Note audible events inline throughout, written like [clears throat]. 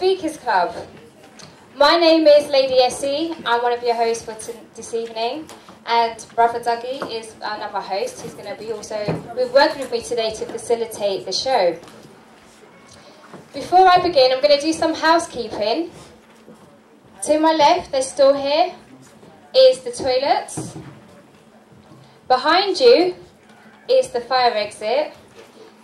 Speakers Club. My name is Lady Essie. I'm one of your hosts for this evening. And Brother Dougie is another host who's going to be also working with me today to facilitate the show. Before I begin, I'm going to do some housekeeping. To my left, they're still here, is the toilets. Behind you is the fire exit.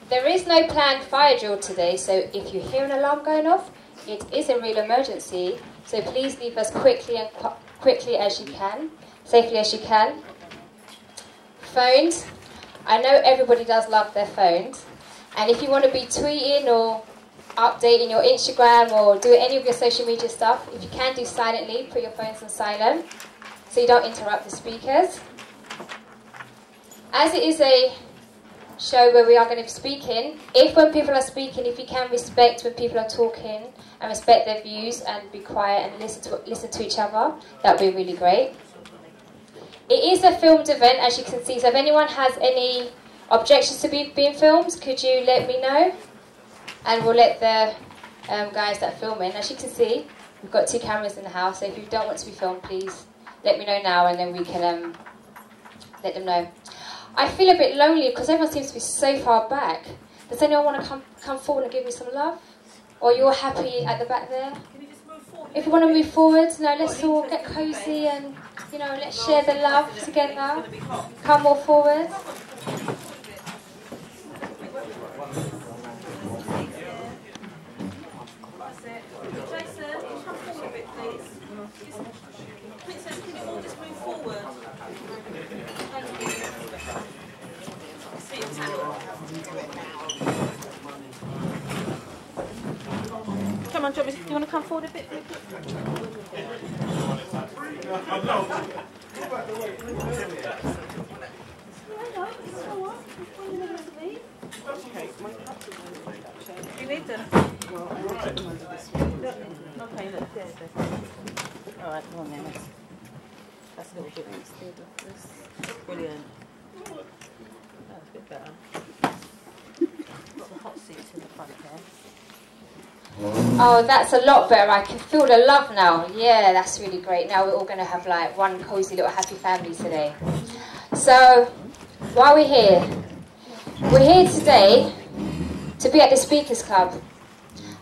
There is no planned fire drill today, so if you hear an alarm going off, it is a real emergency. So please leave us quickly and qu quickly as you can, safely as you can. Phones. I know everybody does love their phones. And if you want to be tweeting or updating your Instagram or do any of your social media stuff, if you can do silently, put your phones on silent so you don't interrupt the speakers. As it is a show where we are going to be speaking, if when people are speaking, if you can respect when people are talking and respect their views and be quiet and listen to listen to each other, that would be really great. It is a filmed event, as you can see, so if anyone has any objections to be, being filmed, could you let me know? And we'll let the um, guys that film in. As you can see, we've got two cameras in the house, so if you don't want to be filmed, please let me know now and then we can um, let them know. I feel a bit lonely because everyone seems to be so far back. Does anyone want to come, come forward and give me some love? Or you're happy at the back there? If you want to move forward, no, let's all get cosy and, you know, let's share the love together. Come more forward. Come on, do you, want to come forward a bit? You need them? Okay, look, there, there. All right, come on then. That's a little bit. Brilliant. That's a bit better. Got the hot seats in the front there. Oh, that's a lot better. I can feel the love now. Yeah, that's really great. Now we're all going to have like one cozy little happy family today. So, why are we're here, we're here today to be at the Speakers Club.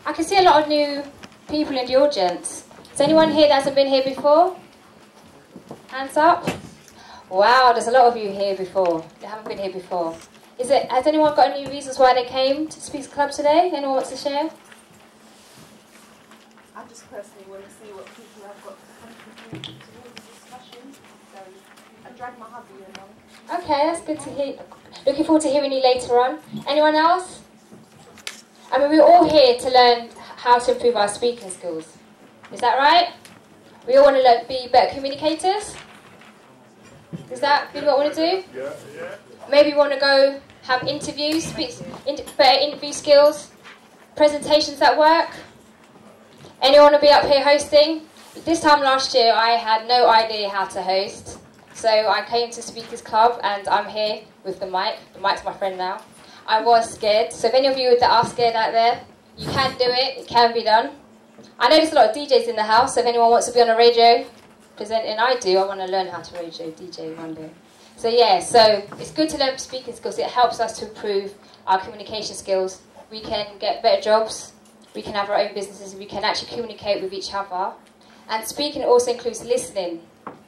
I can see a lot of new people in the audience. Is anyone here that hasn't been here before? Hands up. Wow, there's a lot of you here before. They haven't been here before. Is it? Has anyone got any reasons why they came to Speakers Club today? Anyone wants to share? I just personally want to see what people have got to contribute towards the discussion. So I drag my hubby along. Okay, that's good to hear. Looking forward to hearing you later on. Anyone else? I mean, we're all here to learn how to improve our speaking skills. Is that right? We all want to learn, be better communicators? Is that really what we want to do? Yeah, yeah. Maybe we want to go have interviews, speak, in, better interview skills, presentations at work. Anyone want to be up here hosting? This time last year, I had no idea how to host. So I came to Speakers Club and I'm here with the mic. The mic's my friend now. I was scared. So if any of you that are scared out there, you can do it. It can be done. I know there's a lot of DJs in the house. So if anyone wants to be on a radio presenting, I do. I want to learn how to radio DJ one day. So yeah, so it's good to learn speaking skills. It helps us to improve our communication skills. We can get better jobs. We can have our own businesses. We can actually communicate with each other. And speaking also includes listening.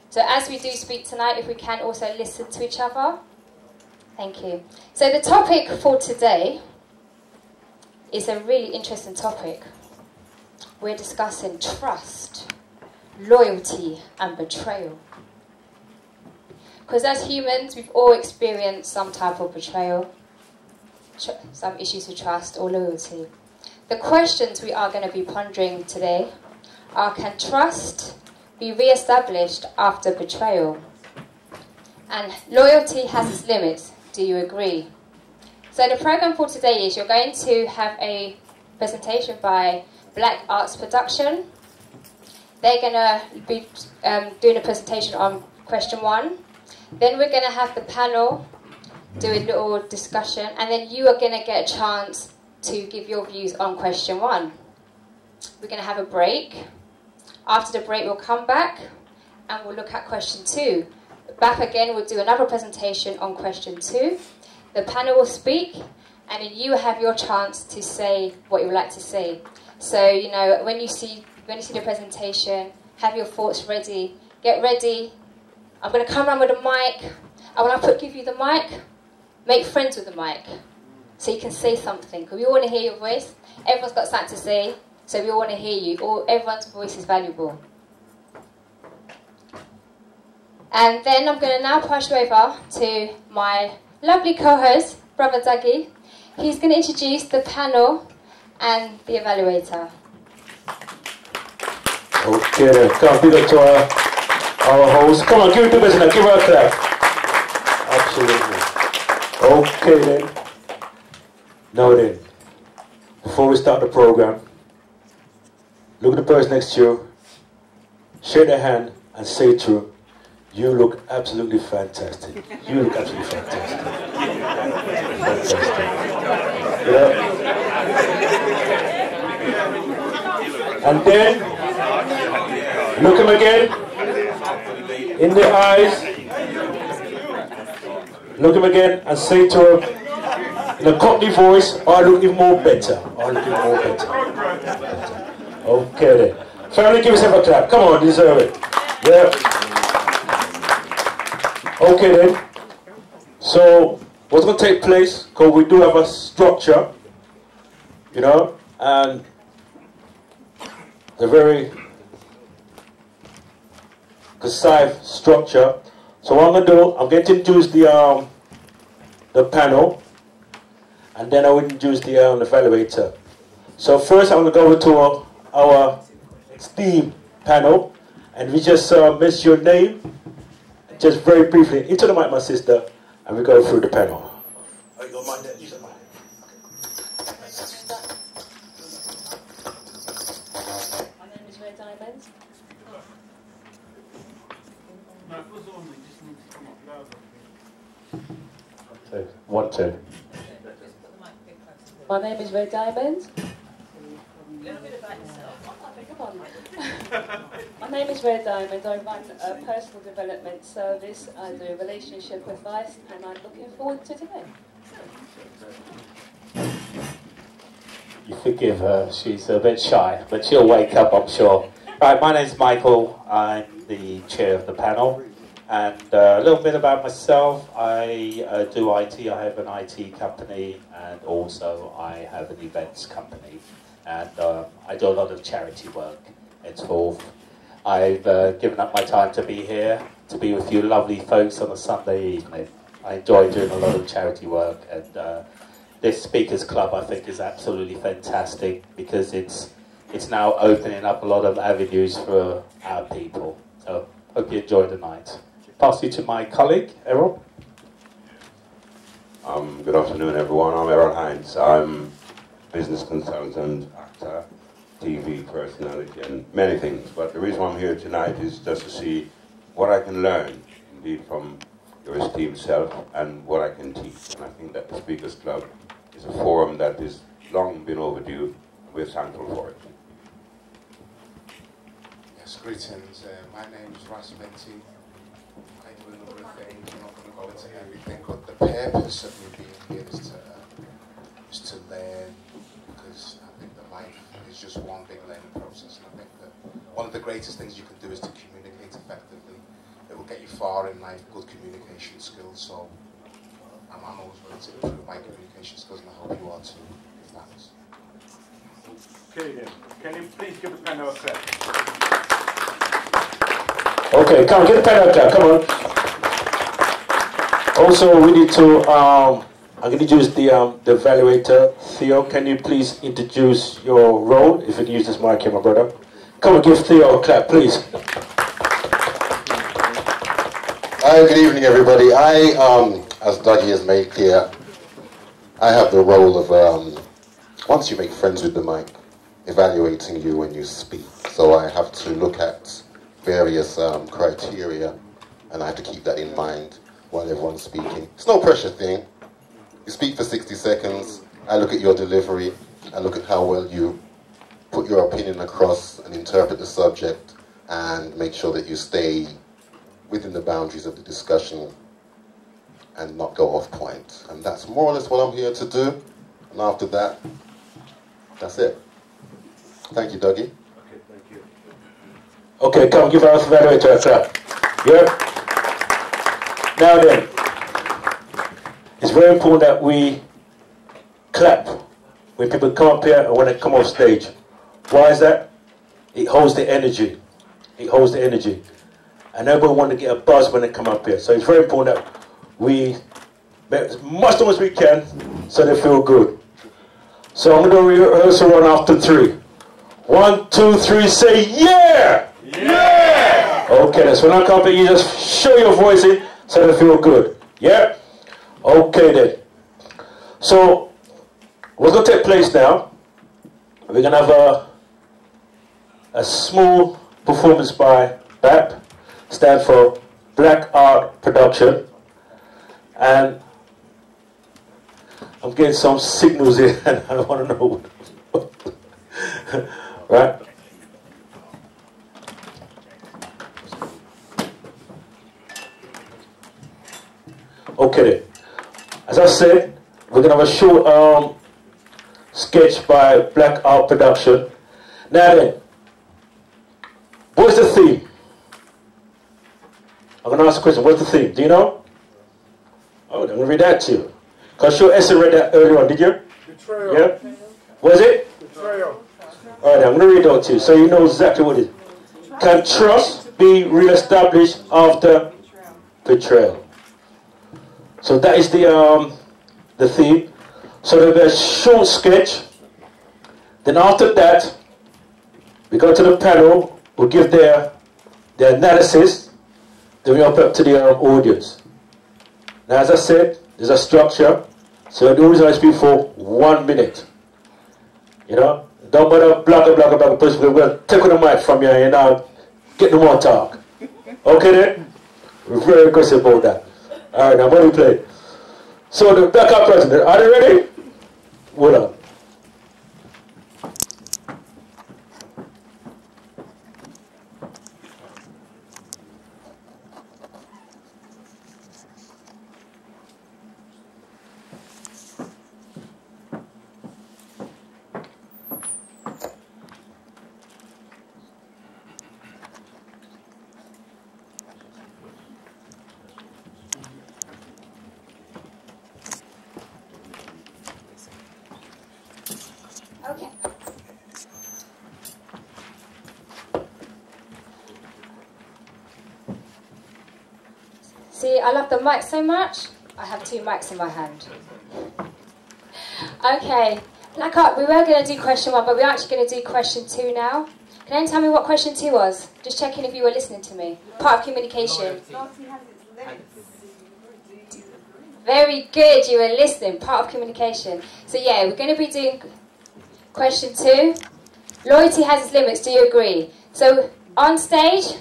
So as we do speak tonight, if we can also listen to each other. Thank you. So the topic for today is a really interesting topic. We're discussing trust, loyalty, and betrayal. Because as humans, we've all experienced some type of betrayal, some issues with trust or loyalty. The questions we are going to be pondering today are Can trust be re established after betrayal? And loyalty has its limits. Do you agree? So, the program for today is you're going to have a presentation by Black Arts Production. They're going to be um, doing a presentation on question one. Then we're going to have the panel do a little discussion, and then you are going to get a chance to give your views on question one. we're going to have a break. After the break, we'll come back and we'll look at question two. Back again, we'll do another presentation on question two. The panel will speak, and then you have your chance to say what you would like to say. So, you know, when you see when you see the presentation, have your thoughts ready. Get ready. I'm going to come around with a mic. And when I put give you the mic, make friends with the mic so you can say something. We all want to hear your voice. Everyone's got something to say, so we all want to hear you. All, everyone's voice is valuable. And then I'm going to now pass you over to my lovely co-host, Brother Dougie. He's going to introduce the panel and the evaluator. Okay, up to our, our host. Come on, give it to Besina, give her a clap. Absolutely. Okay then. Now then, before we start the program, look at the person next to you, shake their hand, and say to them, you look absolutely fantastic. You look absolutely fantastic. fantastic. And then Look him again. In the eyes. Look him again and say to him in a cockney voice, I look even more better. I look even more better. Okay then. Family, give yourself a clap. Come on, deserve it. Yeah. Okay then. So, what's going to take place, because we do have a structure, you know, and the very precise structure. So what I'm going to do, I'm going to introduce the, um, the panel, and then I will introduce the, um, the evaluator. So first I'm going to go over to our, our esteemed panel, and we just uh, miss your name, just very briefly, into the mic, my sister, and we go through the panel. One, two. My name is Red Diamond. A little bit about yourself. My name is Red Diamond. I run a personal development service. I do relationship advice, and I'm looking forward to today. You forgive her. She's a bit shy, but she'll wake up, I'm sure. Right, my name's Michael. I'm the chair of the panel. And uh, a little bit about myself. I uh, do IT. I have an IT company, and also I have an events company. And uh, I do a lot of charity work henceforth. I've uh, given up my time to be here, to be with you lovely folks on a Sunday evening. I enjoy doing a lot of charity work, and uh, this Speakers Club I think is absolutely fantastic because it's it's now opening up a lot of avenues for our people. So hope you enjoy the night pass you to my colleague, Errol. Um, good afternoon, everyone. I'm Errol Hines. I'm business consultant, actor, TV personality, and many things. But the reason I'm here tonight is just to see what I can learn, indeed, from your esteemed self and what I can teach. And I think that the Speakers Club is a forum that has long been overdue. We're thankful for it. Yes, greetings. Uh, my name is Ross Benty a number of. I'm not going to go into everything, but the purpose of me being here is to uh, is to learn because I think that life is just one big learning process, and I think that one of the greatest things you can do is to communicate effectively. It will get you far in life, good communication skills. So I'm, I'm always willing to improve my communication skills, and I hope you are too. If that is. Okay then, can you please give the panel a clap? Okay, come on, get the pen up there, come on. Also, we need to, um, I'm going to use the, um, the evaluator. Theo, can you please introduce your role, if you can use this mic here, my brother. Come on, give Theo a clap, please. Hi, good evening, everybody. I, um, as Dougie has made clear, I have the role of, um, once you make friends with the mic, evaluating you when you speak. So I have to look at various um, criteria, and I have to keep that in mind while everyone's speaking. It's no pressure thing. You speak for 60 seconds, I look at your delivery, I look at how well you put your opinion across and interpret the subject and make sure that you stay within the boundaries of the discussion and not go off point. And that's more or less what I'm here to do. And after that, that's it. Thank you, Dougie. Okay, thank you. Okay, come give our evaluator a clap. Yeah? Now then, it's very important that we clap when people come up here and when they come off stage. Why is that? It holds the energy. It holds the energy. And everyone want to get a buzz when they come up here. So it's very important that we make as much noise as we can so they feel good. So I'm going to rehearse a run after three. One, two, three, say yeah! Yeah! Okay, so when I come here, you just show your voice in so they feel good. Yeah? Okay then. So, what's going to take place now, we're going to have a, a small performance by BAP, stand for Black Art Production. And I'm getting some signals here [laughs] and I don't want to know. [laughs] right? Okay. As I said, we're going to have a short um, sketch by Black Art Production. Now then, what's the theme? I'm going to ask a question. What's the theme? Do you know? Oh, I'm going to read that to you. Because sure Esther read that earlier on, did you? Betrayal. Yeah? Was it? Betrayal. All right, I'm going to read that to you so you know exactly what it is. Can trust be re-established after betrayal? So that is the um, the theme. So there'll be a short sketch. Then after that, we go to the panel. We'll give their their analysis. Then we open up to the um, audience. Now, as I said, there's a structure. So the always speak for one minute. You know, don't bother blah blah blah blah. We're going to take the mic from you and now get the more talk. Okay then? We're very aggressive about that. All right, now what do we play? So the backup president, are they ready? What up? Okay. See, I love the mic so much, I have two mics in my hand. Okay, Black Art, we were going to do question one, but we're actually going to do question two now. Can anyone tell me what question two was? Just checking if you were listening to me. Part of communication. Very good, you were listening. Part of communication. So, yeah, we're going to be doing Question two. Loyalty has its limits, do you agree? So, on stage,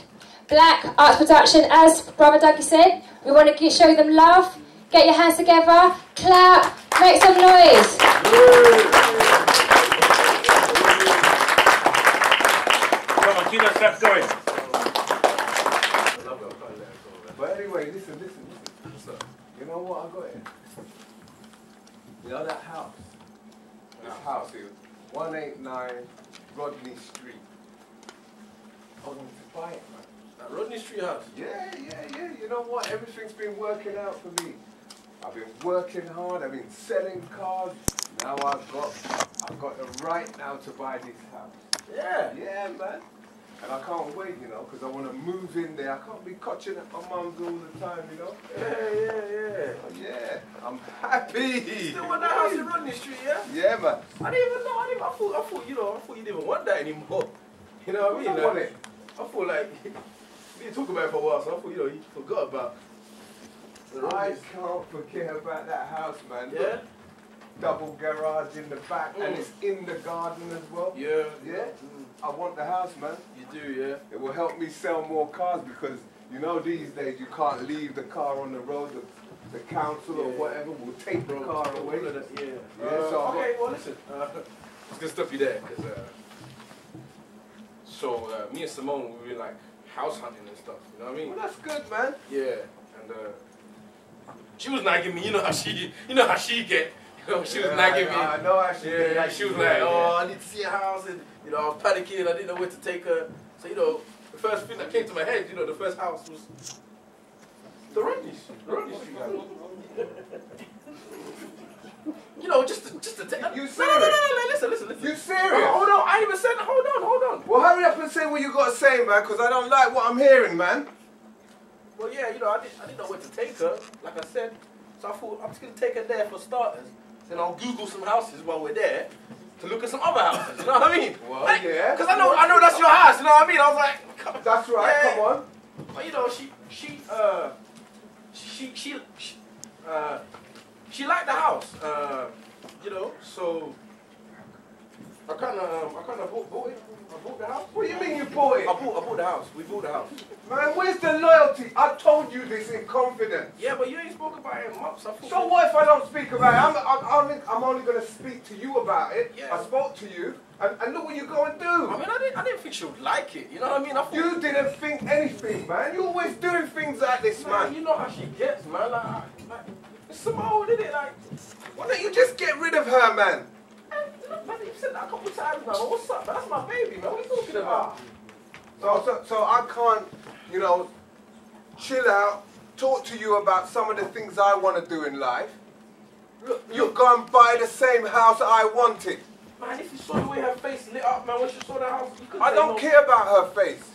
Black Arts Production, as Brother Dougie said, we want to show them love. Get your hands together, clap, make some noise. Come on, keep that clap going. But anyway, listen, listen, listen. You know what I got here? You know that house? This house here, 189 Rodney Street. I want to buy it, man. Rodney Street house. Yeah, yeah, yeah. You know what? Everything's been working out for me. I've been working hard. I've been selling cars. Now I've got, I've got the right now to buy this house. Yeah. Yeah, man. And I can't wait, you know, because I want to move in there. I can't be clutching at my mum's all the time, you know. Yeah, yeah, yeah. Oh, yeah, I'm happy. Still want that house in Rodney Street, yeah? Yeah, man. I didn't even know. I, didn't, I thought, I thought, you know, I thought you didn't even want that anymore. [laughs] You know what I mean? I want it. I thought like [laughs] we didn't talk about it for a while, so I thought you know you forgot about. the I can't forget about that house, man. Look, Yeah. Double garage in the back, and Mm. it's in the garden as well. Yeah. Yeah. I want the house, man. You do, yeah. It will help me sell more cars because you know these days you can't leave the car on the road. The, the council or Yeah. whatever will take the car away. Yeah. Yeah, Uh, so okay, well listen. Uh, I was gonna stop you there because uh, So uh, me and Simone, we were like house hunting and stuff. You know what I mean? Well, that's good, man. Yeah, and uh, she was nagging me. You know how she, you know how she get. [laughs] You know, she was nagging I- me. I know how she yeah, get. like she was Yeah, like, yeah. oh, I need to see a house, and you know, I was panicking. I didn't know where to take her. So you know, the first thing that came to my head, you know, the first house was the Rodney Street. The Rodney Street house. [laughs] You know, just to, just to. You No, serious? no, no, no, no, listen, listen, listen. You serious? Hold on, I ain't even said. Hold on, hold on. Well, hurry up and say what you got to say, man, because I don't like what I'm hearing, man. Well, yeah, you know, I didn't, I didn't know where to take her, like I said. So I thought I'm just gonna take her there for starters. Then I'll Google some houses while we're there to look at some other houses. You know what I mean? Well, like, yeah. Because I know, I know that's your house. You know what I mean? I was like, come, That's right, yeah. come on. But you know, she, she, uh, she, she, she, uh, she liked the house. Uh, you know, so I kind of, um, I kind of bought, bought it. I bought the house. What do you mean you bought it? I bought, I bought the house. We bought the house. Man, where's the loyalty? I told you this in confidence. Yeah, but you ain't spoke about it in months. I So what if I don't speak about it? I'm, I'm, I'm, I'm only going to speak to you about it. Yeah. I spoke to you, and, and look what you go and do. I mean, I didn't, I didn't think she would like it. You know what I mean? I thought, You didn't think anything, man. You always doing things like this, man, man. you know how she gets, man. Like, like it's Simone, isn't it? Like, Why don't you just get rid of her, man? man, you've said that a couple times now. Man, what's up? That's my baby, man. What are you talking about? So, so, so I can't, you know, chill out, talk to you about some of the things I want to do in life. Look, You've gone buy the same house I wanted. man, if you saw the way her face lit up, man, when she saw the house, you I don't no. care about her face.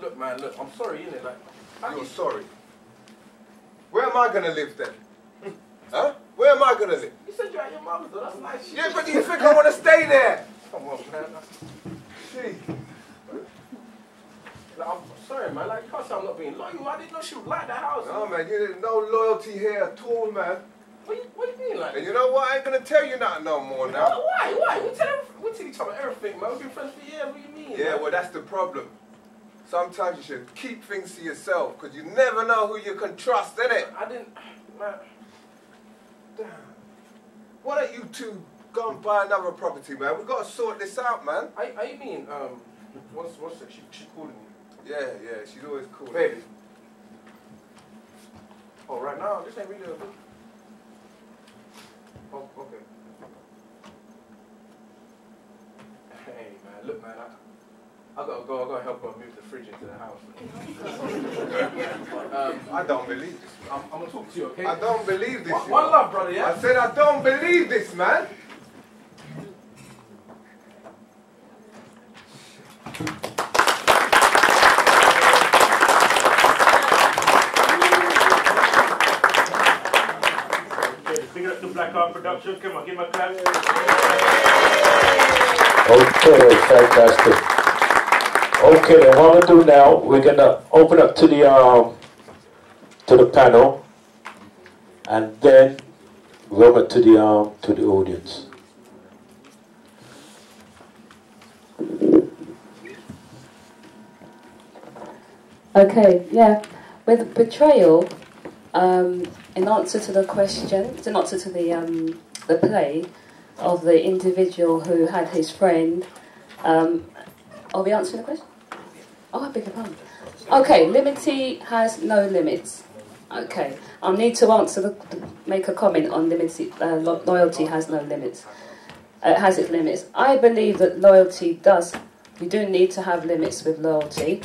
Look, man, look, I'm sorry, innit? Like, I You're can- sorry. Where am I going to live then? [laughs] Huh? Where am I going to live? You said you're at your mum's, though. That's nice. Yeah, but do you think I want to stay there? Come on, man. Gee. Like, I'm sorry, man. Like, you can't say I'm not being loyal. I didn't know she would like the house. No, man, you didn't no loyalty here at all, man. What you, what you mean, like? And you know what? I ain't going to tell you nothing no more now. Why? Why? We tell, we tell each other everything, man. We've been friends for years. What do you mean? Yeah, man? well, that's the problem. Sometimes you should keep things to yourself because you never know who you can trust, innit? I didn't, man. Damn. Why don't you two go and buy another property, man? We've got to sort this out, man. I, I mean, um, one, one sec. She, she calling me. Yeah, yeah, she's always cool. Baby. Oh, right now, this ain't really a good. Oh, okay. Hey, man, look, man, I, I gotta go. I gotta help her move the fridge into the house. [laughs] um, I don't believe this. I'm, I'm gonna talk to you, okay? I don't believe this. One, you one love, brother. Yeah. I said I don't believe this, man. Okay, big up the Black Art Production. Come on, give my clap. Okay, fantastic. Okay, then what we'll do now, we're gonna open up to the um to the panel, and then go over to the um to the audience. Okay, yeah. With betrayal, um, in answer to the question, in answer to the um, the play of the individual who had his friend, um, are we answering the question? Oh, I beg your pardon. Okay, liberty has no limits. Okay, I'll need to answer the, make a comment on liberty. Uh, lo- loyalty has no limits. Uh, It has its limits. I believe that loyalty does. You do need to have limits with loyalty.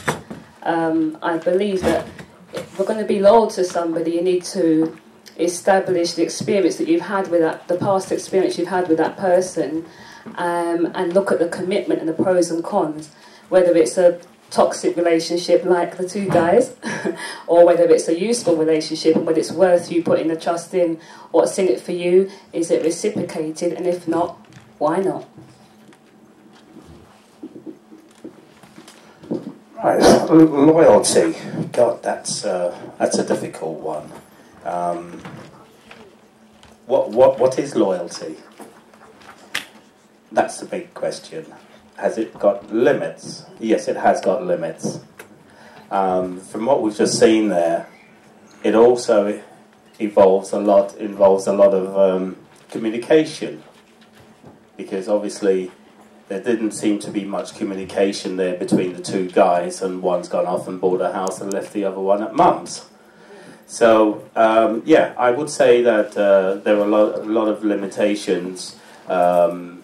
Um, I believe that if we're going to be loyal to somebody, you need to establish the experience that you've had with that, the past experience you've had with that person, um, and look at the commitment and the pros and cons. Whether it's a toxic relationship like the two guys, [laughs] or whether it's a useful relationship and whether it's worth you putting the trust in, what's in it for you, is it reciprocated, and if not, why not? Right, loyalty. God, that's uh, that's a difficult one. Um, what what what is loyalty? That's the big question. Has it got limits? Yes, it has got limits. Um, from what we've just seen there, it also evolves a lot. Involves a lot of um, communication, because obviously there didn't seem to be much communication there between the two guys, and one's gone off and bought a house and left the other one at mum's. So, um, yeah, I would say that uh, there are a lot, a lot of limitations um,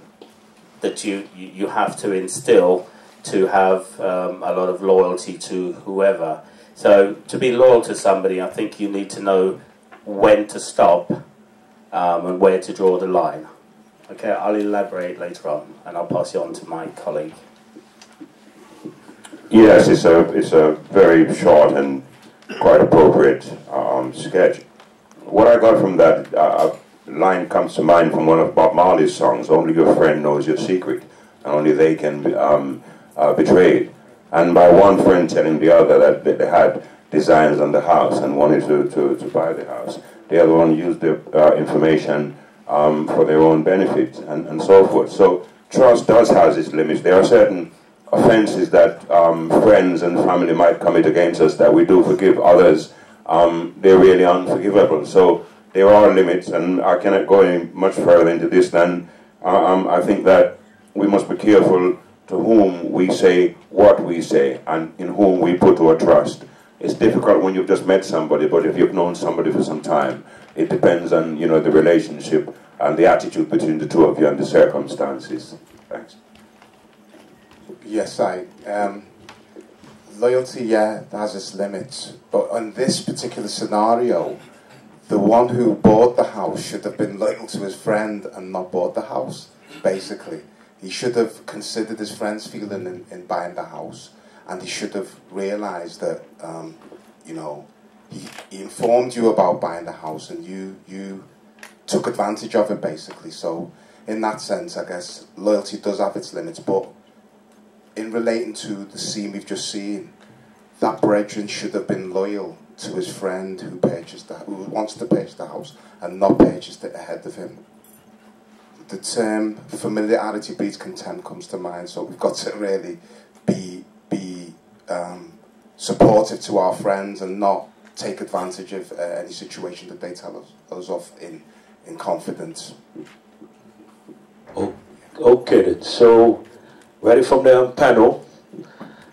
that you, you have to instill to have um, a lot of loyalty to whoever. So, to be loyal to somebody, I think you need to know when to stop um, and where to draw the line. Okay, I'll elaborate later on, and I'll pass you on to my colleague. Yes, it's a it's a very short and quite appropriate um, sketch. What I got from that uh, line comes to mind from one of Bob Marley's songs. Only your friend knows your secret, and only they can um, uh, betray it. And by one friend telling the other that they had designs on the house and wanted to, to, to buy the house, the other one used the uh, information um, for their own benefit and, and so forth. So trust does have its limits. There are certain offenses that um, friends and family might commit against us that we do forgive others. Um, they're really unforgivable. So there are limits, and I cannot go any much further into this than uh, um, I think that we must be careful to whom we say what we say and in whom we put our trust. It's difficult when you've just met somebody, but if you've known somebody for some time, it depends on you know the relationship and the attitude between the two of you and the circumstances. Thanks. Yes, I. Um, loyalty, yeah, has its limits. But on this particular scenario, the one who bought the house should have been loyal to his friend and not bought the house, basically. He should have considered his friend's feeling in, in buying the house, and he should have realized that, um, you know, he, he informed you about buying the house, and you, you took advantage of it, basically. So, in that sense, I guess loyalty does have its limits, but in relating to the scene we've just seen, that brethren should have been loyal to his friend who purchased the, who wants to purchase the house and not purchased it ahead of him. The term familiarity breeds contempt comes to mind, so we've got to really be be um, supportive to our friends and not take advantage of uh, any situation that they tell us, us of in in confidence. Oh, okay, then. so ready from the panel,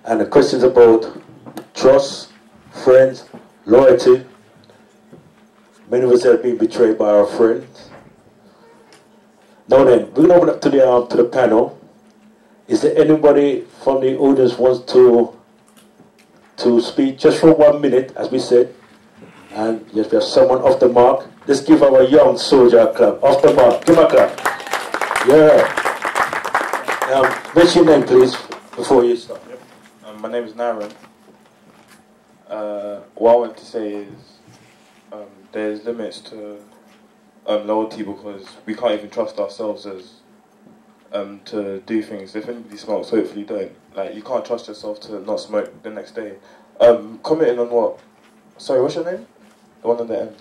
and the questions about trust, friends, loyalty. Many of us have been betrayed by our friends. Now then, we're going to open up to the um, to the panel. Is there anybody from the audience wants to to speak just for one minute, as we said? And yes, we have someone off the mark. Let's give our young soldier a clap. Off the mark. Give a clap. Yeah. Um, what's your name, please, before you start? Um, my name is Naren. Uh, what I want to say is um, there's limits to um, loyalty because we can't even trust ourselves as um, to do things. If anybody smokes, hopefully don't. Like you can't trust yourself to not smoke the next day. Um, commenting on what? Sorry, what's your name? The one on the end.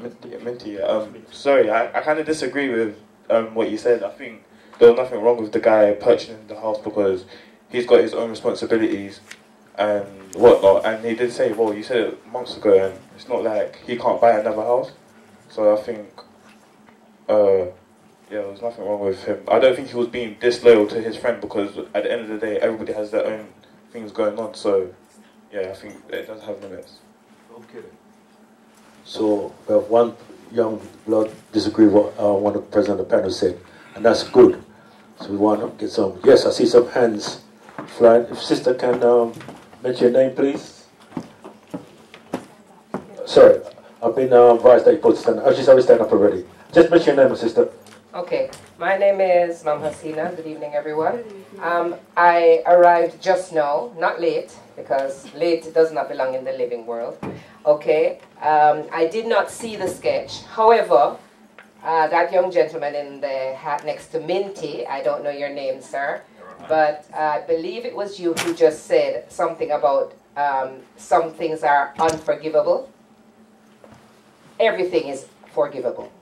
Minty. Minty. Um, sorry, I, I kind of disagree with um, what you said. I think there was nothing wrong with the guy purchasing the house because he's got his own responsibilities and whatnot. And he did say, well, you said it months ago, and it's not like he can't buy another house. So I think, uh, yeah, there's nothing wrong with him. I don't think he was being disloyal to his friend because at the end of the day, everybody has their own things going on. So, yeah, I think it does have limits. Okay. So we have one young blood disagree with what uh, one of the president of the panel said, and that's good. So we want to get some. Yes, I see some hands flying. If sister can um, mention your name, please. Sorry, I've been advised that you put stand. Oh, she's already stand up already. Just mention your name, sister. Okay, my name is Mam Hasina. Good evening, everyone. Um, I arrived just now, not late, because late does not belong in the living world. Okay, um, I did not see the sketch. However, uh, that young gentleman in the hat next to Minty, I don't know your name, sir, but I believe it was you who just said something about um, some things are unforgivable. Everything is forgivable.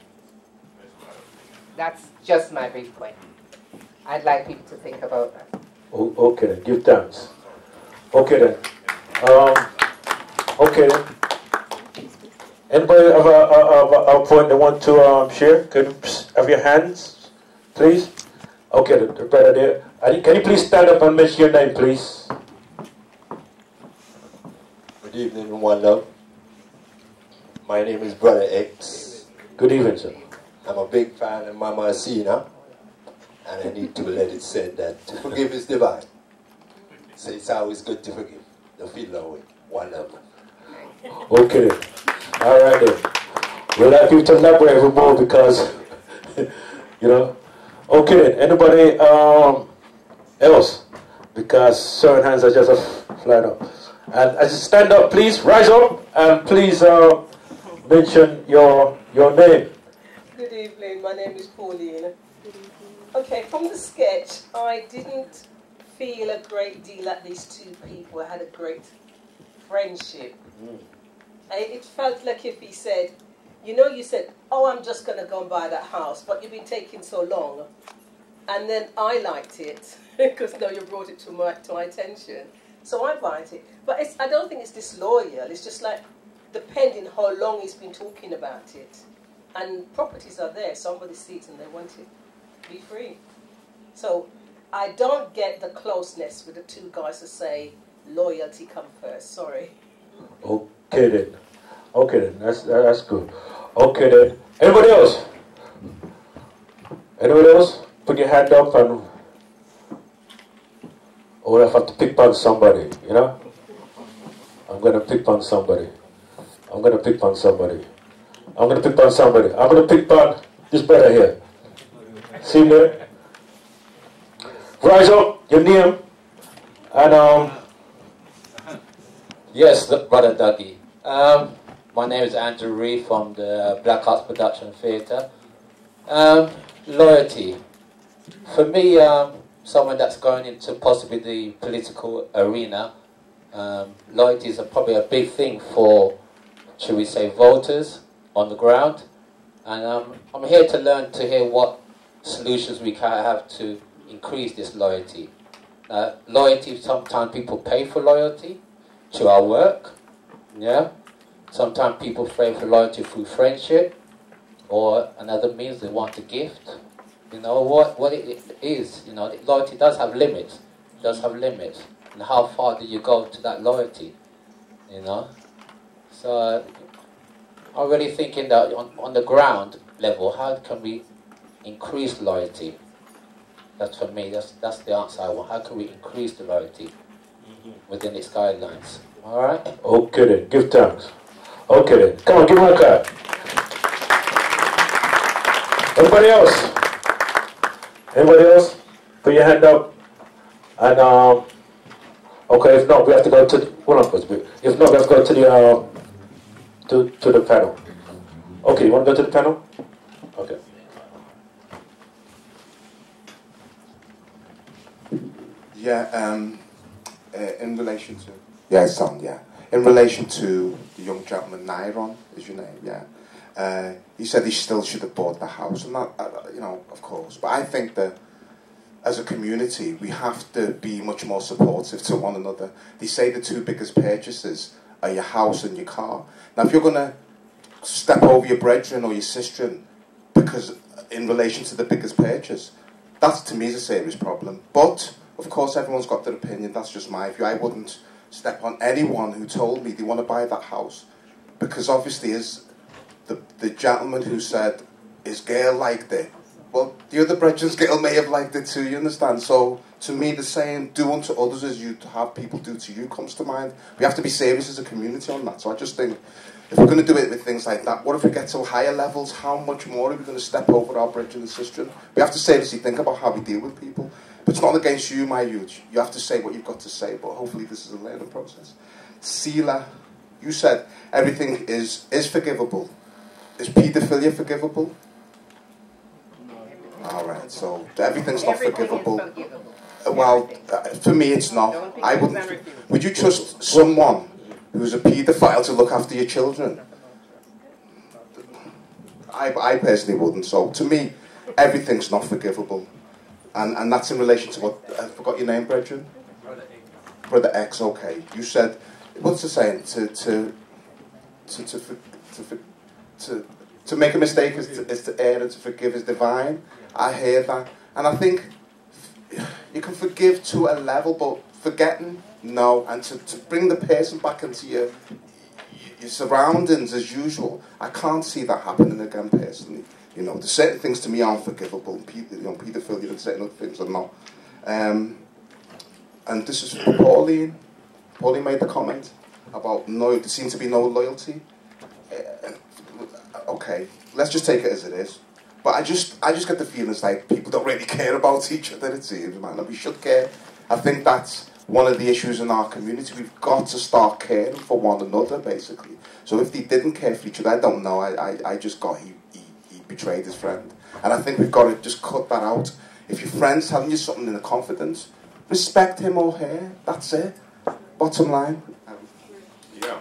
That's just my brief point. I'd like people to think about that. Oh, okay, give thanks. Okay then. Um, okay then. Anybody have a, a, a, a point they want to um, share? You have your hands, please? Okay, the, the brother there. And Can you please stand up and mention your name, please? Good evening, one love. My name is Brother X. Good evening, sir. I'm a big fan of Mama Asina, and I need to let it said that to forgive is divine. So it's always good to forgive. Don't feel that way. One love. Okay. All right then. We'll have you to elaborate more because, [laughs] you know. Okay. Anybody um, else? Because certain hands are just flying up. And as you stand up, please rise up and please uh, mention your your name. Good evening, my name is Pauline. Okay, from the sketch, I didn't feel a great deal at these two people. I had a great friendship. I, it felt like if he said, you know, you said, oh, I'm just going to go and buy that house, but you've been taking so long. And then I liked it, [laughs] because now you brought it to my, to my attention. So I bought it. But I don't think it's disloyal. It's just like, depending how long he's been talking about it. And properties are there. Somebody sees and they want it. Be free. So I don't get the closeness with the two guys to say loyalty come first. Sorry. Okay then. Okay then. That's that's good. Okay then. Anybody else? Anybody else? Put your hand up and or if I have to pick on somebody, you know? I'm gonna pick on somebody. I'm gonna pick on somebody. I'm gonna pick on somebody. I'm gonna pick on this brother here. See me? Rise up, your name, and um. Yes, the- brother Dougie. Um, my name is Andrew Reed from the Black Arts Production Theatre. Um, loyalty. For me, um, someone that's going into possibly the political arena, um, loyalty is a, probably a big thing for, should we say, voters on the ground. And um, I'm here to learn to hear what solutions we can have to increase this loyalty. Uh, loyalty, sometimes people pay for loyalty to our work. Yeah. Sometimes people pray for loyalty through friendship, or another means they want a gift. You know what what it is. You know, loyalty does have limits. It does have limits, and how far do you go to that loyalty? You know. So uh, I'm really thinking that on, on the ground level, how can we increase loyalty? That's for me. That's that's the answer I want. How can we increase the loyalty within its guidelines? All right. Okay then. Give thanks. Okay then. Come on, give him a clap. Anybody else? Anybody else? Put your hand up. And um. Okay, if not, we have to go to. Supposed to be. If not, we have to go to the uh, to to the panel. Okay, you want to go to the panel? Okay. Yeah, um, uh, in relation to yeah, on. Yeah, in relation to the young gentleman, Nairon is your name. Yeah, uh, he said he still should have bought the house, and that uh, you know, of course. But I think that as a community, we have to be much more supportive to one another. They say the two biggest purchases are your house and your car. Now, if you're gonna step over your brethren or your sister because in relation to the biggest purchase, that to me is a serious problem. But of course, everyone's got their opinion. That's just my view. I wouldn't step on anyone who told me they want to buy that house because obviously, as the the gentleman who said his girl liked it, well, the other brethren's girl may have liked it too. You understand? So to me, the saying "do unto others as you have people do to you" comes to mind. We have to be serious as a community on that. So I just think. If we're going to do it with things like that, what if we get to higher levels? How much more are we going to step over our bridge and sister? We have to seriously think about how we deal with people. But it's not against you, my youth. You have to say what you've got to say, but hopefully this is a learning process. Sila, you said everything is, is forgivable. Is paedophilia forgivable? Alright, so everything's not forgivable. Uh, Well, uh, for me it's not. I wouldn't. Would you trust someone who's a paedophile to look after your children? I, I personally wouldn't. So to me, everything's not forgivable. And, and that's in relation to what, I forgot your name, Brethren? Brother X, okay. You said, what's the saying? To, to, to, to, to, to, to make a mistake is to, is to err and to forgive is divine. I hear that. And I think You can forgive to a level, but forgetting, no. And to, to bring the person back into your your surroundings as usual, I can't see that happening again personally. You know, there's certain things to me aren't forgivable. And Peter, you know, paedophilia and certain other things are not. Um, and this is for Pauline. Pauline made the comment about no, there seems to be no loyalty. Uh, okay, let's just take it as it is. But I just, I just get the feeling it's like people don't really care about each other. It seems, man, and we should care. I think that's one of the issues in our community. We've got to start caring for one another, basically. So if they didn't care for each other, I don't know. I, I, I just got he, he, he betrayed his friend, and I think we've got to just cut that out. If your friend's telling you something in the confidence, respect him or her. That's it. Bottom line. Yeah.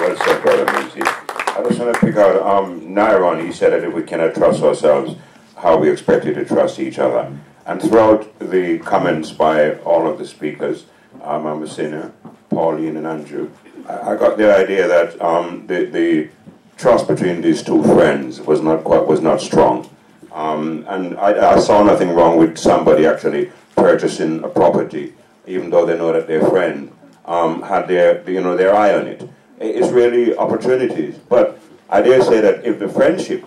Yeah, said, Brother Minty. I just want to pick out um, Nyron. He said that if we cannot trust ourselves, how we expected to trust each other? And throughout the comments by all of the speakers, um, Mama Sinner, Pauline, and Andrew, I, I got the idea that um, the, the trust between these two friends was not quite was not strong. Um, and I, I, saw nothing wrong with somebody actually purchasing a property, even though they know that their friend um, had their you know their eye on it. It's really opportunities. But I dare say that if the friendship,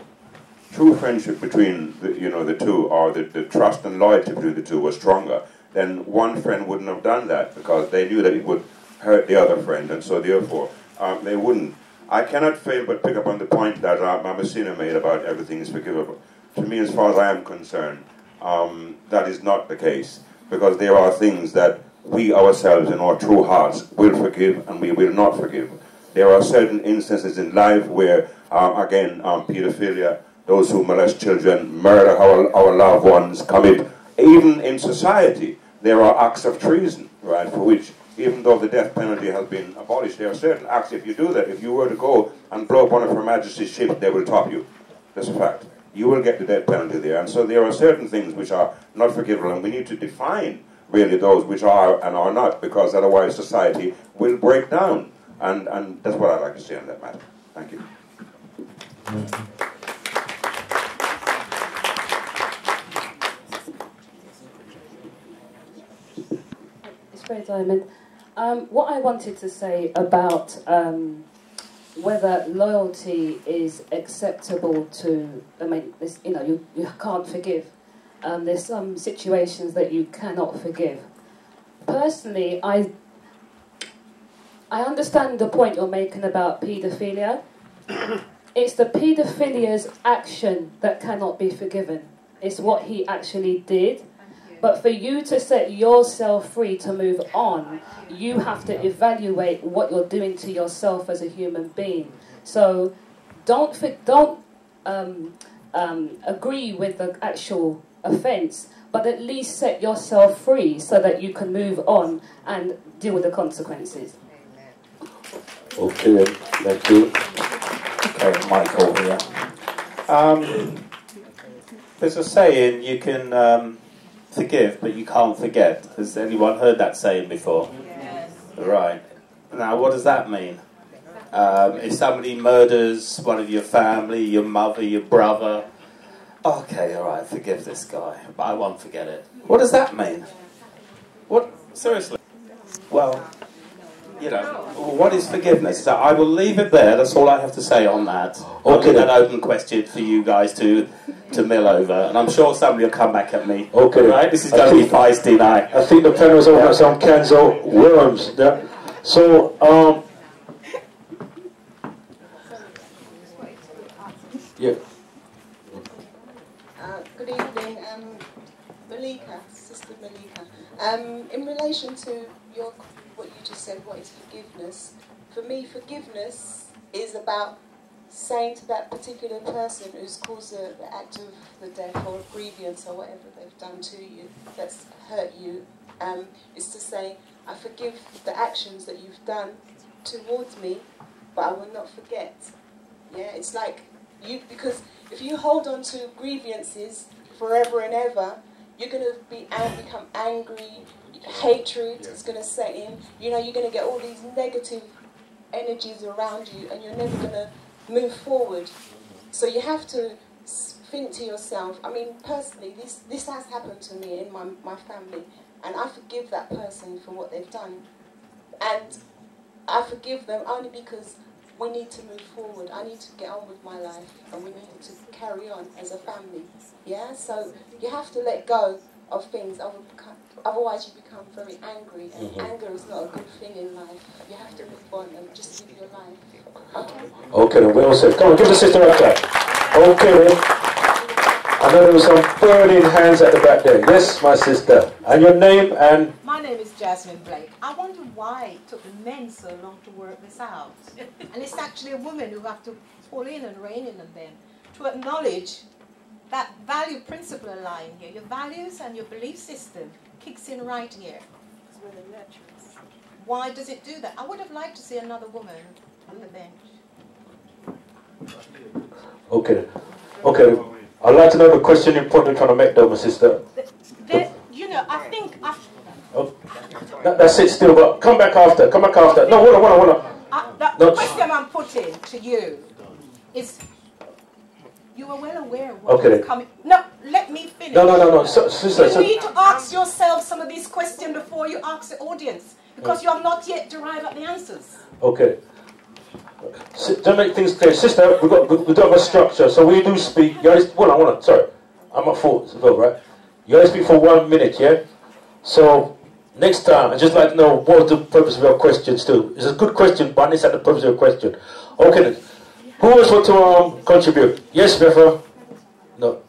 true friendship between the, you know the two, or the, the trust and loyalty between the two was stronger, then one friend wouldn't have done that because they knew that it would hurt the other friend, and so therefore um, they wouldn't. I cannot fail but pick up on the point that uh, made about everything is forgivable. To me, as far as I am concerned, um, that is not the case because there are things that we ourselves in our true hearts will forgive and we will not forgive. There are certain instances in life where, um, again, um, pedophilia, those who molest children, murder our, our loved ones, commit, even in society, there are acts of treason, right, for which, even though the death penalty has been abolished, there are certain acts, if you do that, if you were to go and blow up one of Her Majesty's ships, they will top you. That's a fact. You will get the death penalty there. And so there are certain things which are not forgivable, and we need to define really those which are and are not, because otherwise society will break down. And, and that's what I'd like to say on that matter. Thank you. Very diamond. Um, what I wanted to say about um, whether loyalty is acceptable to, I mean, this, you know, you, you can't forgive. Um, there's some situations that you cannot forgive. Personally, I I understand the point you're making about paedophilia. [coughs] it's the paedophilia's action that cannot be forgiven. It's what he actually did. But for you to set yourself free to move on, you have to evaluate what you're doing to yourself as a human being. So don't don't um, um, agree with the actual offence, but at least set yourself free so that you can move on and deal with the consequences. Okay, thank you. Okay, Michael here. Um, there's a saying you can um, forgive, but you can't forget. Has anyone heard that saying before? Yes. Right. Now, what does that mean? Um, if somebody murders one of your family, your mother, your brother, okay, all right, forgive this guy, but I won't forget it. What does that mean? What? Seriously? Well, you know, what is forgiveness? So I will leave it there. That's all I have to say on that. Okay, an open question for you guys to to mill over, and I'm sure somebody will come back at me. Okay, right? This is going to be feisty night. I think the pen was over yeah. some Kenzo worms. There. So, um, yeah. Uh, good evening, um, Malika, Sister Malika. Um, in relation to your what you just said, what is forgiveness? For me, forgiveness is about saying to that particular person who's caused the, the act of the death or grievance or whatever they've done to you that's hurt you, um, is to say, I forgive the actions that you've done towards me, but I will not forget. Yeah, it's like you because if you hold on to grievances forever and ever, you're going to be and become angry. Hatred is going to set in. You know, you're going to get all these negative energies around you, and you're never going to move forward. Mm-hmm. So you have to think to yourself, I mean, personally, this, this has happened to me in my, my family, and I forgive that person for what they've done. And I forgive them only because we need to move forward. I need to get on with my life, and we need to carry on as a family. Yeah? So you have to let go of things, other- otherwise, you become very angry, and Mhm. anger is not a good thing in life. You have to move on and just live your life. Okay? Okay, then, well said. Come on, give the sister a clap. Okay, then. I know there were some burning hands at the back there. Yes, my sister. And your name and My name is Jasmine Blake. I wonder why it took the men so long to work this out. [laughs] and it's actually a woman who have to pull in and rein in on them to acknowledge that value principle are lying here. Your values and your belief system kicks in right here. Why does it do that? I would have liked to see another woman on the bench. okay, okay. I'd like to know the question you're probably trying to make, though, my sister. There, you know, I think I, oh. That, that's it, still. But come back after. Come back after. No, hold on, hold on, hold on. I, the, No. the question I'm putting to you is, you are well aware of what Okay. is coming. No, let me finish. No, no, no, no. So, sister, You so, need to ask yourself some of these questions before you ask the audience, because oh. you have not yet derived at the answers. okay. Si- To make things clear, sister, we got we, we do have a structure. So we do speak, you only hold on, hold on. Sorry, I'm at fault as well, right? You only speak for one minute, yeah. So next time, I'd just like to know what the purpose of your question. Still, it's a good question, but it's not the purpose of your question. Okay. Who else want to um, contribute? Yes, Refa. No.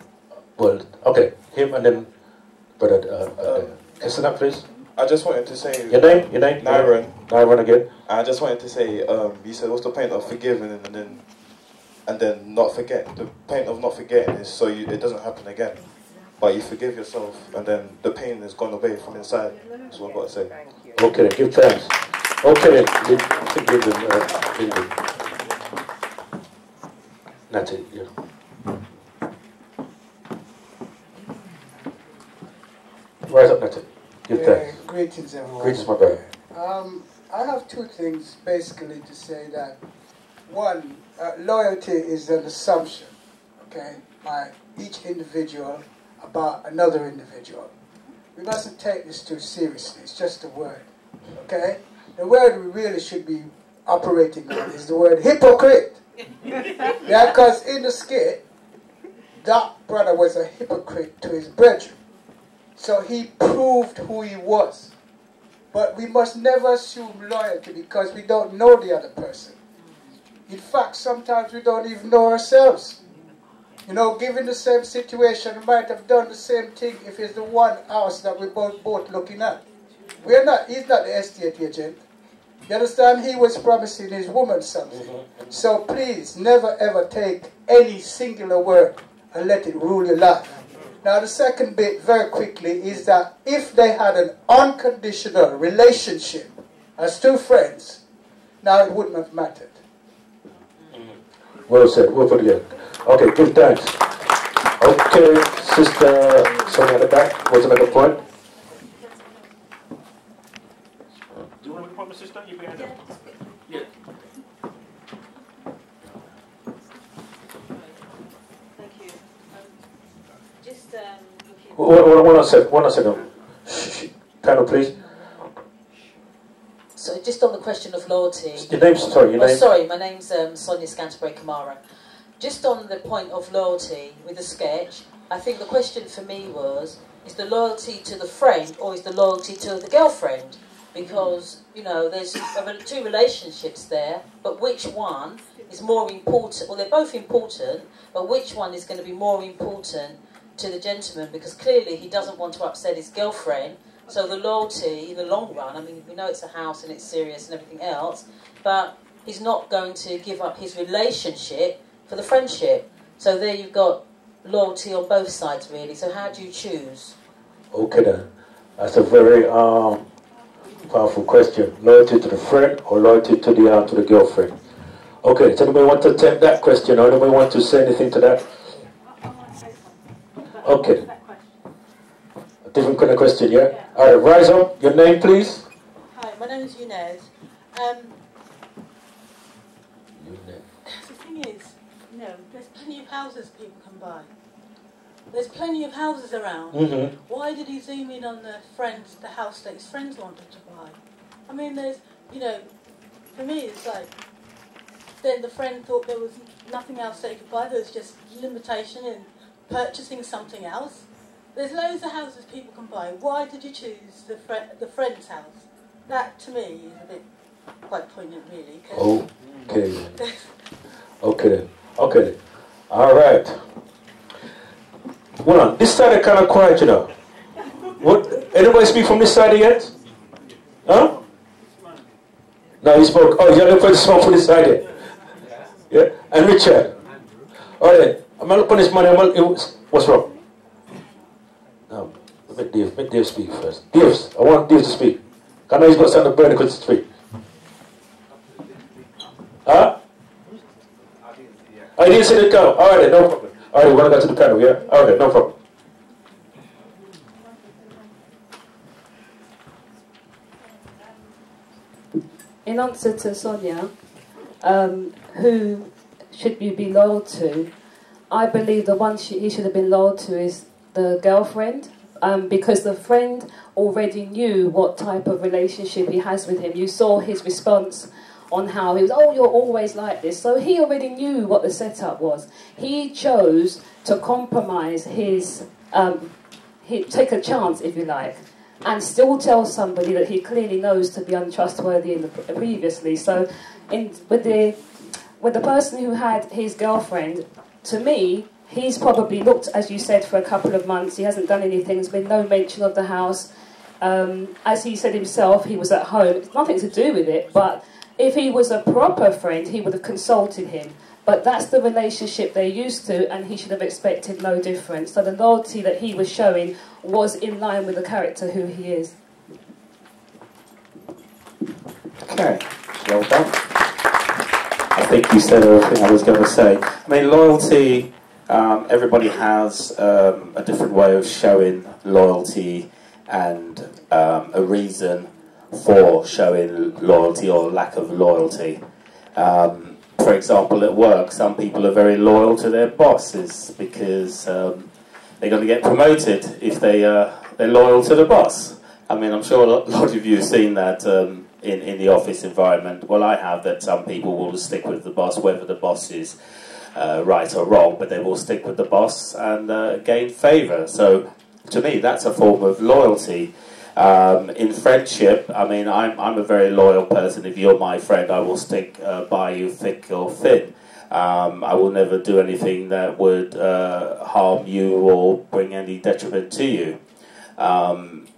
Well, okay, him and then brother. Uh, uh, listen up, please. I just wanted to say Your name? Your name? Nyron. Nyron again. I just wanted to say, um, you said what's the point of forgiving and then and then not forget. The point of not forgetting is so you, it doesn't happen again. But you forgive yourself and then the pain has gone away from inside. That's what I've got to say. Okay, give thanks. Okay, then, give, give them, uh, give them. That's it, yeah. Rise up, Natty. Give Yeah, thanks. greetings, everyone. Greetings, my brother. Um, I have two things basically to say that one, uh, loyalty is an assumption, okay, by each individual about another individual. We mustn't take this too seriously, it's just a word, okay? The word we really should be operating on is the word hypocrite. Yeah, because in the skit, that brother was a hypocrite to his brethren. So he proved who he was. But we must never assume loyalty because we don't know the other person. In fact, sometimes we don't even know ourselves. You know, given the same situation, we might have done the same thing if it's the one house that we're both, both looking at. We're not, he's not the estate agent. You understand? He was promising his woman something. So please, never ever take any singular word and let it rule your life. Now, the second bit, very quickly, is that if they had an unconditional relationship as two friends, now it wouldn't have mattered. Well said, well put together. Okay, good, thanks. Okay, sister Sonia at the back, what's another point? Do you want to make a point, my sister? You behind her. Yeah. Thank you. Um, just um, looking. One, one, one second, one second. Panel, please. So just on the question of loyalty. Your name, sorry, your oh, name. sorry, my name's um, Sonia Scantlebury Kamara. Just on the point of loyalty with the sketch, I think the question for me was: is the loyalty to the friend or is the loyalty to the girlfriend? Because you know, there's two relationships there, but which one is more important? Well, they're both important, but which one is going to be more important to the gentleman? Because clearly he doesn't want to upset his girlfriend. So the loyalty in the long run, I mean, we know it's a house and it's serious and everything else, but he's not going to give up his relationship for the friendship. So there you've got loyalty on both sides, really. So how do you choose? Okay then. That's a very um, powerful question. Loyalty to the friend or loyalty to the uh, to the girlfriend? Okay, does anybody want to attempt that question or anybody want to say anything to that? Okay. A different kind of question, yeah? Alright, rise up. Your name please? Hi, my name is Yunez. Um, the thing is, know, there's plenty of houses people can buy. There's plenty of houses around. Mhm. Why did he zoom in on the friends, the house that his friends wanted to buy? I mean, there's, you know, for me, it's like, then the friend thought there was nothing else they could buy. There was just limitation in purchasing something else. There's loads of houses people can buy. Why did you choose the the friend's house? That to me is a bit quite poignant, really. okay. Okay. Okay. All right. On. This side is kind of quiet, you know. What? Anybody speak from this side yet? Huh? No, he spoke. Oh, you're the smoke from this side yet? Yeah. And Richard. All right. Not, it was- what's wrong? No. Let Dave. Let Dave speak first. Dave. I want Dave to speak. I know he's something to burn. He could speak. Huh? I didn't see the cow. All right, no problem. All right, we're gonna go to the panel, yeah? All right, no problem. In answer to Sonia, um, who should you be loyal to? I believe the one she, he should have been loyal to is the girlfriend, um, because the friend already knew what type of relationship he has with him. You saw his response on how he was, oh, you're always like this. So he already knew what the setup was. He chose to compromise his, um, he, take a chance, if you like, and still tell somebody that he clearly knows to be untrustworthy in the, previously. So, in, with the with the person who had his girlfriend, to me, he's probably looked, as you said, for a couple of months. He hasn't done anything. There's been no mention of the house. Um, as he said himself, he was at home. It's nothing to do with it, but if he was a proper friend, he would have consulted him. But that's the relationship they're used to, and he should have expected no difference. So the loyalty that he was showing was in line with the character who he is. Okay, well done. I think you said everything I was going to say. I mean, loyalty, um, everybody has um, a different way of showing loyalty and um, a reason for showing loyalty or lack of loyalty. Um, for example, at work, some people are very loyal to their bosses because um, they're going to get promoted if they, uh, they're loyal to the boss. I mean, I'm sure a lot of you have seen that um, in, in the office environment. Well, I have that some people will stick with the boss, whether the boss is uh, right or wrong, but they will stick with the boss and uh, gain favour. So, to me, that's a form of loyalty. Um, in friendship, I mean, I'm, I'm a very loyal person. If you're my friend, I will stick uh, by you thick or thin. Um, I will never do anything that would uh, harm you or bring any detriment to you. Um,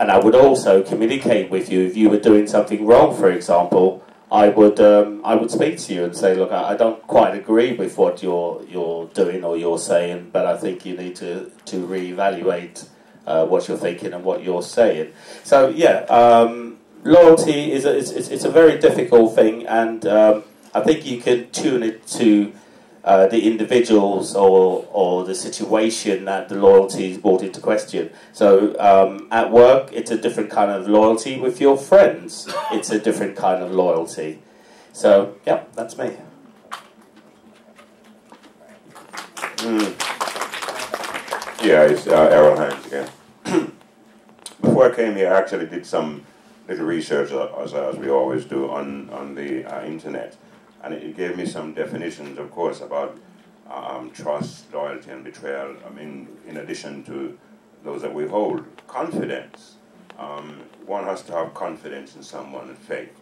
and I would also communicate with you if you were doing something wrong, for example. I would um, I would speak to you and say, look, I, I don't quite agree with what you're you're doing or you're saying, but I think you need to to reevaluate uh, what you're thinking and what you're saying. So yeah, um, loyalty is a, it's, it's, a very difficult thing, and um, I think you can tune it to uh, the individuals or or the situation that the loyalty is brought into question. So um, at work, it's a different kind of loyalty. With your friends, it's a different kind of loyalty. So yeah, that's me. Mm. Yeah, it's uh, Errol Hines again. [clears throat] Before I came here, I actually did some little research, as, as we always do, on, on the uh, internet. And it gave me some definitions, of course, about um, trust, loyalty, and betrayal. I mean, in addition to those that we hold, confidence. Um, one has to have confidence in someone and faith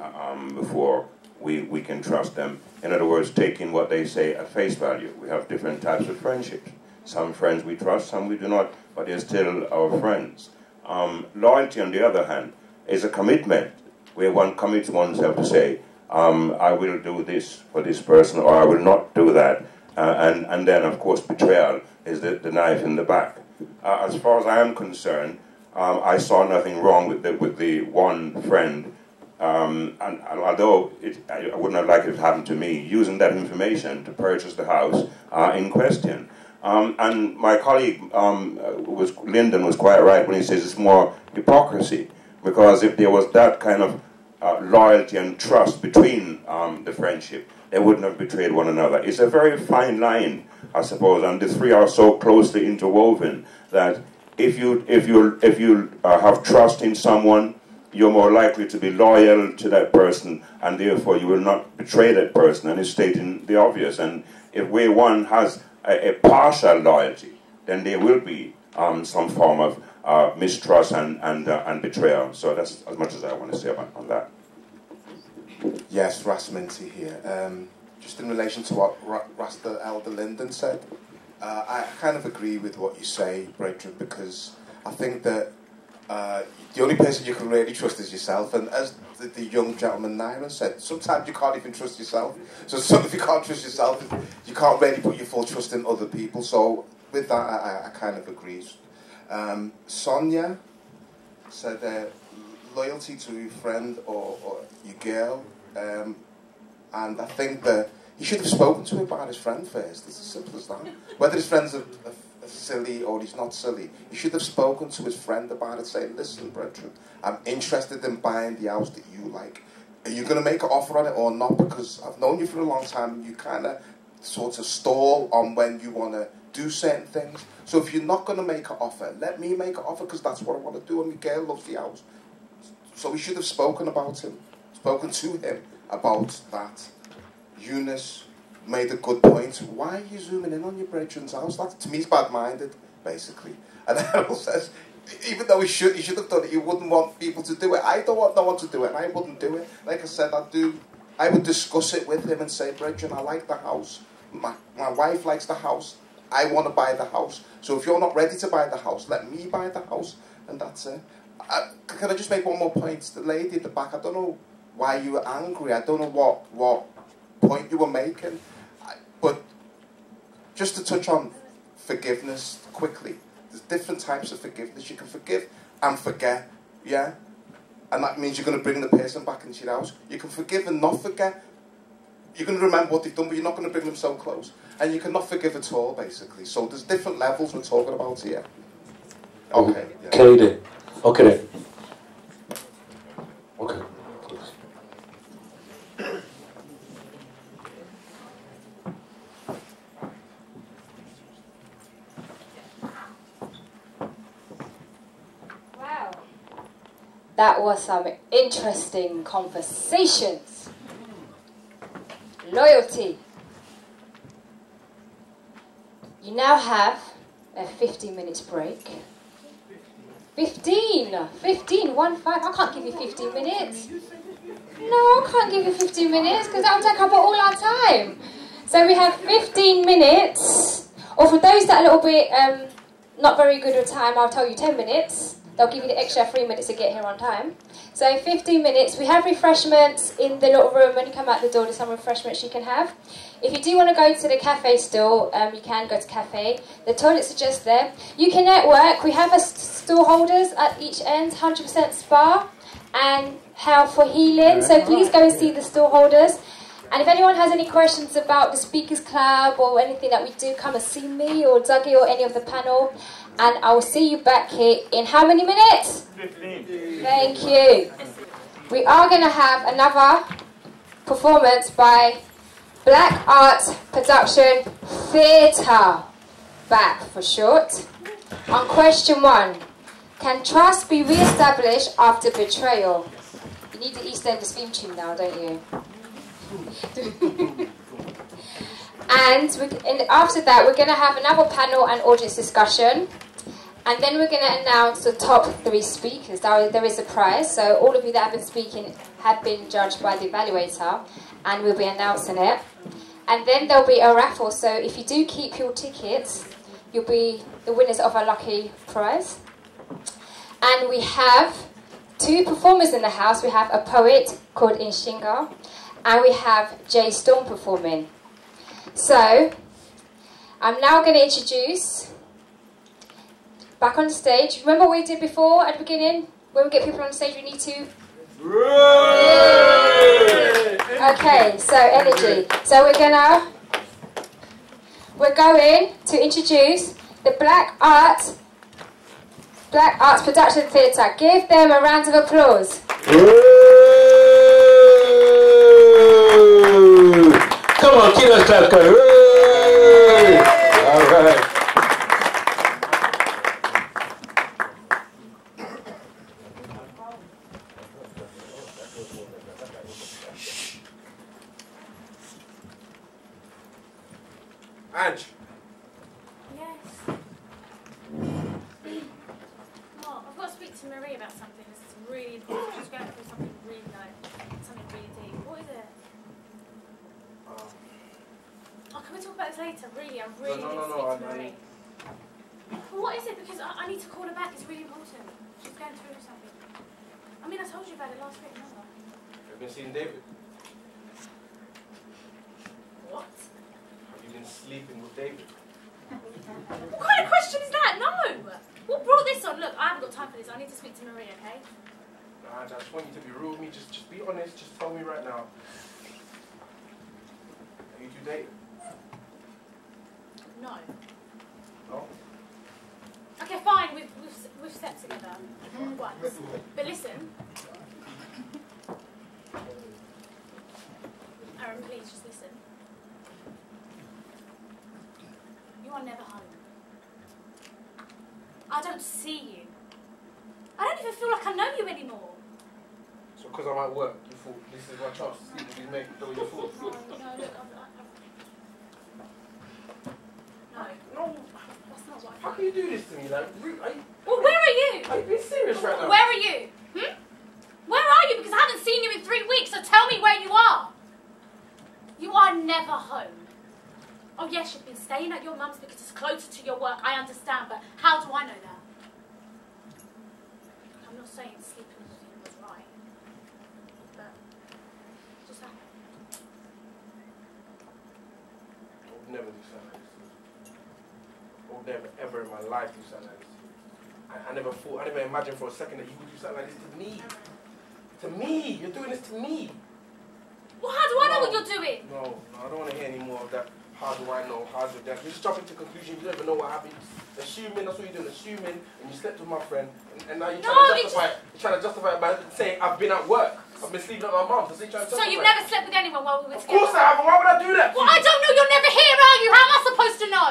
uh, um, before we, we can trust them. In other words, taking what they say at face value. We have different types of friendships. Some friends we trust, some we do not, but they're still our friends. Um, loyalty, on the other hand, is a commitment where one commits oneself to say, um, I will do this for this person or I will not do that. Uh, and, and then, of course, betrayal is the, the knife in the back. Uh, as far as I am concerned, um, I saw nothing wrong with the, with the one friend. Um, and, although it, I would not have liked it to happen to me, using that information to purchase the house uh, in question. Um, and my colleague um, was Lyndon was quite right when he says it's more hypocrisy because if there was that kind of uh, loyalty and trust between um, the friendship, they wouldn't have betrayed one another. It's a very fine line, I suppose, and the three are so closely interwoven that if you if you if you uh, have trust in someone, you're more likely to be loyal to that person, and therefore you will not betray that person. And it's stating the obvious. And if where one has a, a partial loyalty, then there will be um, some form of uh, mistrust and and, uh, and betrayal. So that's as much as I want to say about on that. Yes, Ras Minty here. Um, just in relation to what Ra- Rasta Elder Linden said, uh, I kind of agree with what you say, Bradford, because I think that uh, the only person you can really trust is yourself. And as the, the young gentleman Nyron said, sometimes you can't even trust yourself. So, [laughs] so if you can't trust yourself, you can't really put your full trust in other people. So with that, I- I kind of agree. Um, Sonia said uh, loyalty to your friend or, or your girl. Um, and I think that he should have spoken to him about his friend first. It's as simple as that. Whether his friend's a, a, a silly or he's not silly, he should have spoken to his friend about it, saying, listen, brethren, I'm interested in buying the house that you like. Are you going to make an offer on it or not? Because I've known you for a long time you kind of sort of stall on when you want to do certain things. So if you're not going to make an offer, let me make an offer because that's what I want to do and Miguel loves the house. So we should have spoken about him, spoken to him about that. Eunice made a good point. Why are you zooming in on your brethren's house? That to me is bad-minded, basically. [laughs] And Errol says, even though he should, he should have done it, he wouldn't want people to do it. I don't want no one to do it, and I wouldn't do it. Like I said, I'd do. I would discuss it with him and say, Brethren, I like the house. My, my wife likes the house. I want to buy the house. So if you're not ready to buy the house, let me buy the house, and that's it. Uh, I, can I just make one more point? The lady at the back, I don't know why you were angry. I don't know what what point you were making, I, but just to touch on forgiveness quickly. There's different types of forgiveness. You can forgive and forget, yeah, and that means you're going to bring the person back into your house. You can forgive and not forget. You're going to remember what they've done, but you're not going to bring them so close. And you cannot forgive at all, basically. So there's different levels we're talking about here. Okay. yeah. Okay. Okay. Okay. Wow. That was some interesting conversations. Loyalty. You now have a 15 minutes break. 15! 15, 1 5. I can't give you 15 minutes. No, I can't give you 15 minutes because that will take up all our time. So we have 15 minutes. Or for those that are a little bit um, not very good with time, I'll tell you 10 minutes. They'll give you the extra three minutes to get here on time. So 15 minutes. We have refreshments in the little room. When you come out the door, there's some refreshments you can have. If you do want to go to the cafe still, um, you can go to cafe. The toilets are just there. You can network. We have a st- store holders at each end, 100% spa and health for healing. So please go and see the store holders. And if anyone has any questions about the Speakers Club or anything that we do, come and see me or Dougie or any of the panel. And I will see you back here in how many minutes? 15. Thank you. We are going to have another performance by Black Art Production Theatre, back for short. On question one, can trust be re-established after betrayal? You need the EastEnders theme tune now, don't you? [laughs] and, we, and after that, we're going to have another panel and audience discussion. And then we're going to announce the top three speakers. There, is a prize, so all of you that have been speaking have been judged by the evaluator, and we'll be announcing it. And then there'll be a raffle, so if you do keep your tickets, you'll be the winners of a lucky prize. And we have two performers in the house. We have a poet called Inshinga, and we have Jay Storm performing. So, I'm now going to introduce back on stage. Remember what we did before at the beginning? When we get people on stage, we need to. Okay, so energy. So we're gonna we're going to introduce the Black Art Black Arts Production Theatre. Give them a round of applause. Come on, keep those claps going. All right. Ange. Yes. Mark, I've got to speak to Marie about something that's really important. She's going through something really like something really deep. What is it? Oh, can we talk about this later? Really, I really no, need no, to no, speak I- to I Marie. need- Well, what is it? Because I, I need to call her back. It's really important. She's going through something. I mean, I told you about it last week, remember? Have you been seeing David? What? Have you been sleeping with David? What kind of question is that? No! What brought this on? Look, I haven't got time for this. I need to speak to Marie, okay? Nah, Ange, I just want you to be real with me. Just, just be honest. Just tell me right now. Are you two dating? No. No? Okay, fine. We've, we've, we've slept together once. But listen. Aaron, please just listen. You are never home. I don't see you. I don't even feel like I know you anymore. Because I'm at work, you thought this is my chance to sleep with these mates? That what you thought? No, no, no. No, that's not what I How can you do this to me? Like, are you, Well, where are you? are you being serious right now? Where are you? Hmm? Where are you? Because I haven't seen you in three weeks, so tell me where you are. You are never home. Oh, yes, you've been staying at your mum's because it's closer to your work. I understand, but how do I know that? I'm not saying sleeping with him was right, but it just happened. I would never do something like this. I would never, ever in my life do something like this. I, I never thought, I never imagined for a second that you would do something like this to me. To me! You're doing this to me! Well, how do I know No. what you're doing? No, no, I don't want to hear any more of that. How do I know? How's your dad? You're just jumping to conclusions. You don't even know what happened. Assuming, that's what you're doing. Assuming, and you slept with my friend, and, and now you're No, trying to justify it. You're trying to justify it by saying I've been at work. I've been sleeping at my mum's. That's you're trying to So you've never slept with anyone while we were Of together? course I haven't. Why would I do that? Well. I don't know. You're never here, are you? How am I supposed to know?